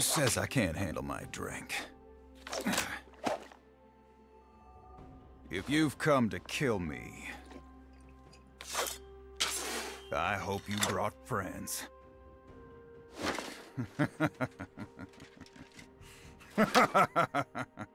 Who says I can't handle my drink? If you've come to kill me, I hope you brought friends.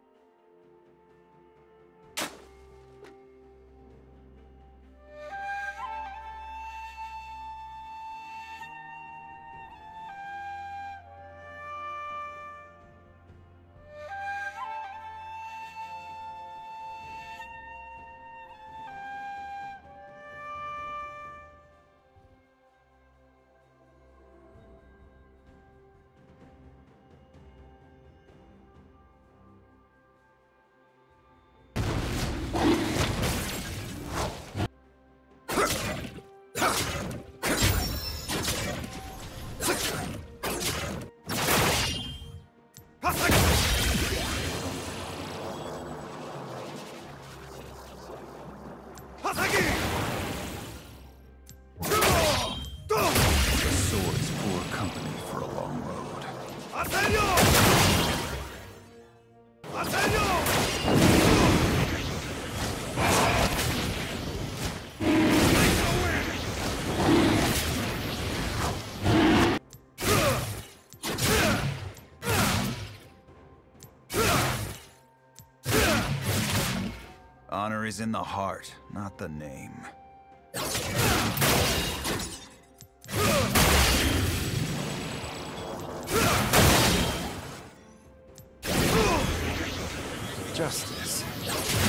Honor is in the heart, not the name. justice.